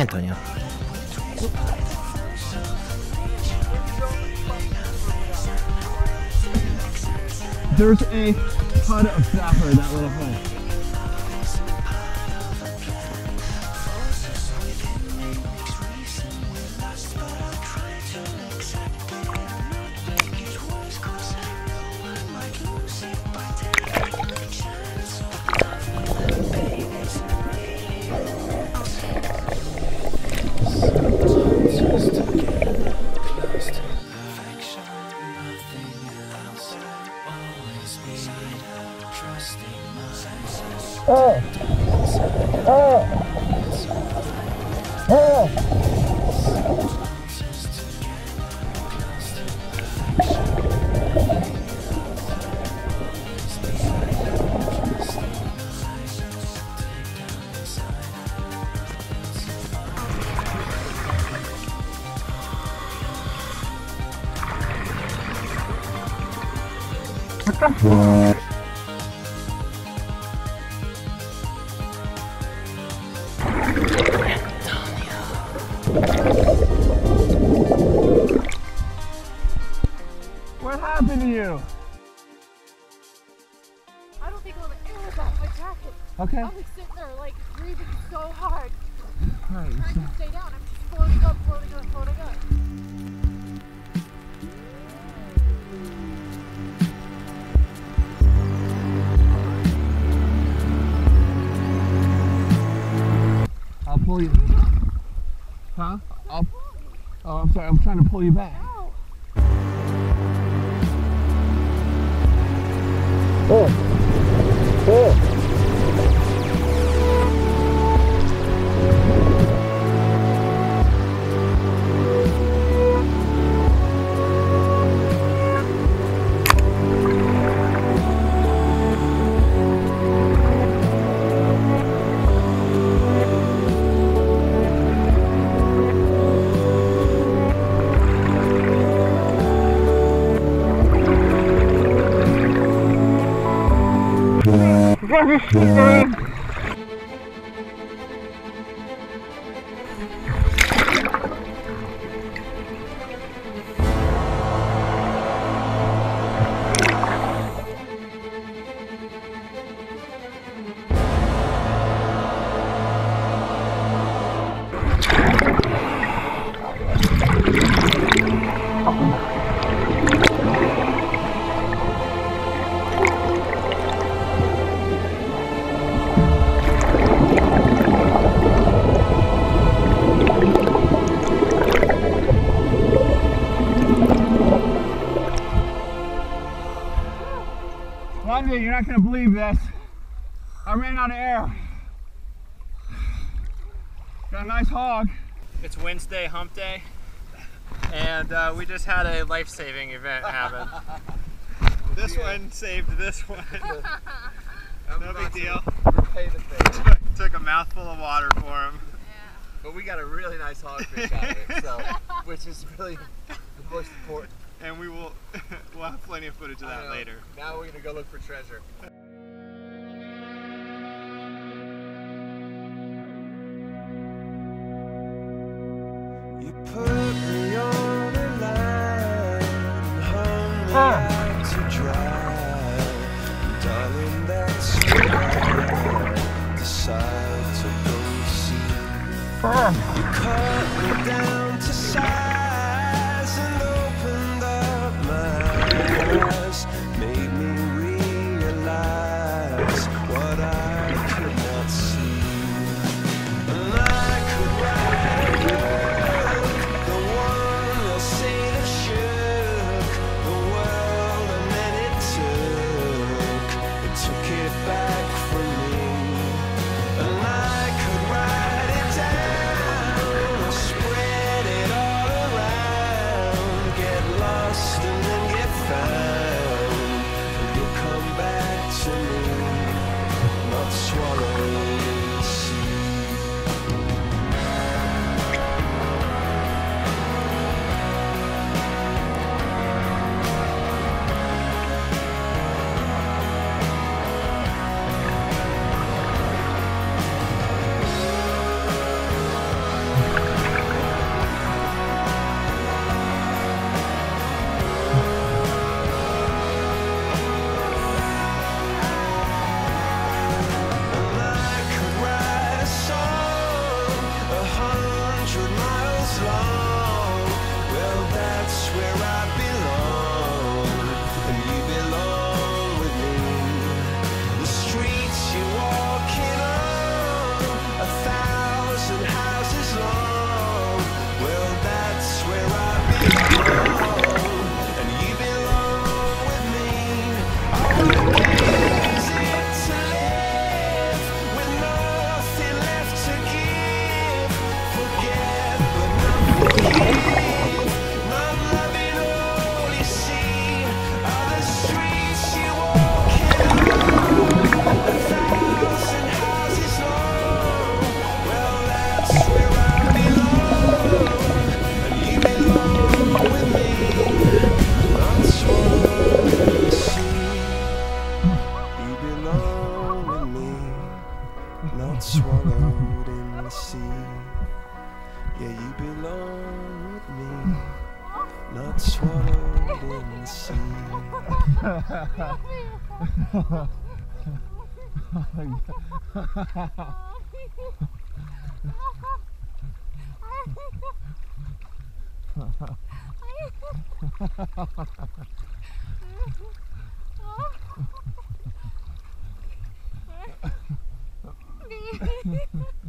Antonio. There's a ton of snapper in that little hole. What happened to you? I don't think all the air was out my jacket. Okay. I'm like sitting there like breathing so hard. Alright, Trying so to stay down. I'm just floating up, floating up, floating up. Pull you. Huh? I'll, oh, I'm sorry. I'm trying to pull you back. Oh. What is she doing? Wanda, you're not gonna believe this. I ran out of air. Got a nice hog. It's Wednesday, hump day, and uh, we just had a life-saving event happen. this one saved this one. no big deal. Repay the fish. Took, took a mouthful of water for him. But we got a really nice hogfish out of it, so which is really the most important. And we will we'll have plenty of footage of that later. Now we're gonna go look for treasure. You swollen sea.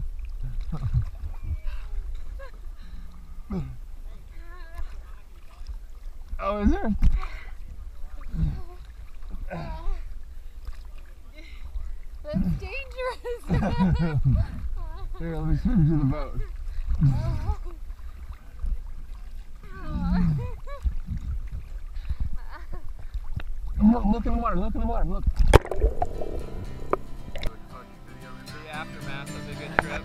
Dangerous. Here, let me swim to the boat. Look, look in the water, look in the water, look. The aftermath of a good trip.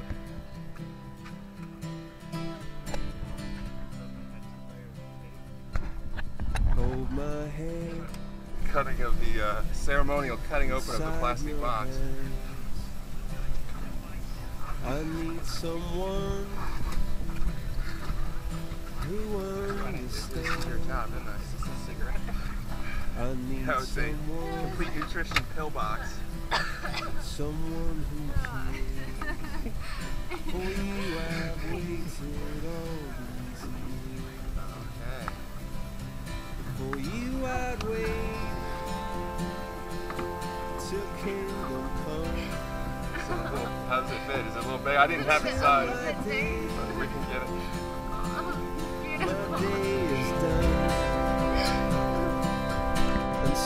Hold my hand. Cutting of the uh, ceremonial cutting open of the plastic box. I need someone who This is your understands. job, isn't it? This is a cigarette. I need That was a someone, complete nutrition pill box. someone who cares. For you, I've waited all these years. Okay. For you, I'd wait till come so how does it fit? Is it a little big? I didn't have the size. But we can get it. Beautiful. Day is done. And